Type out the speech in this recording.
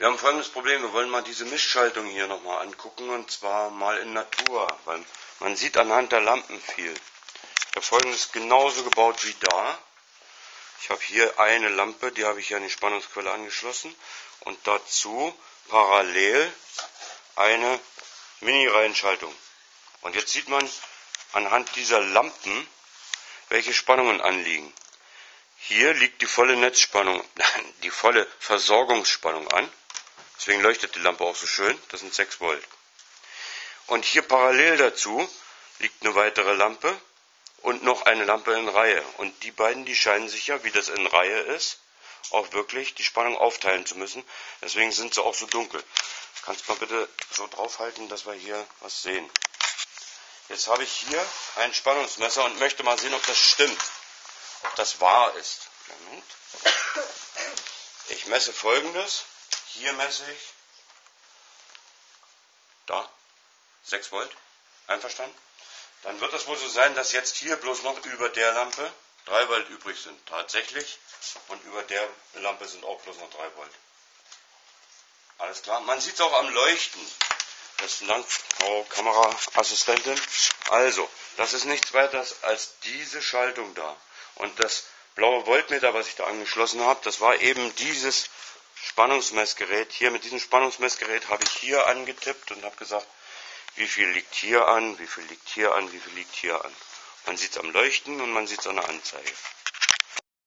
Wir haben folgendes Problem, wir wollen mal diese Mischschaltung hier nochmal angucken und zwar mal in Natur, weil man sieht anhand der Lampen viel. Ich habe folgendes genauso gebaut wie da. Ich habe hier eine Lampe, die habe ich hier an die Spannungsquelle angeschlossen und dazu parallel eine Mini-Reihenschaltung. Und jetzt sieht man anhand dieser Lampen, welche Spannungen anliegen. Hier liegt die volle Netzspannung, die volle Versorgungsspannung an. Deswegen leuchtet die Lampe auch so schön. Das sind 6 Volt. Und hier parallel dazu liegt eine weitere Lampe und noch eine Lampe in Reihe. Und die beiden, die scheinen sich ja, wie das in Reihe ist, auch wirklich die Spannung aufteilen zu müssen. Deswegen sind sie auch so dunkel. Kannst mal bitte so draufhalten, dass wir hier was sehen. Jetzt habe ich hier ein Spannungsmesser und möchte mal sehen, ob das stimmt. Ob das wahr ist. Moment. Ich messe folgendes. Hier messe ich. Da. 6 Volt. Einverstanden? Dann wird es wohl so sein, dass jetzt hier bloß noch über der Lampe 3 Volt übrig sind. Tatsächlich. Und über der Lampe sind auch bloß noch 3 Volt. Alles klar. Man sieht es auch am Leuchten. Besten Dank, Frau Kameraassistentin. Also, das ist nichts weiter als diese Schaltung da. Und das blaue Voltmeter, was ich da angeschlossen habe, das war eben dieses Spannungsmessgerät. Hier mit diesem Spannungsmessgerät habe ich hier angetippt und habe gesagt, wie viel liegt hier an, wie viel liegt hier an, wie viel liegt hier an. Man sieht es am Leuchten und man sieht es an der Anzeige.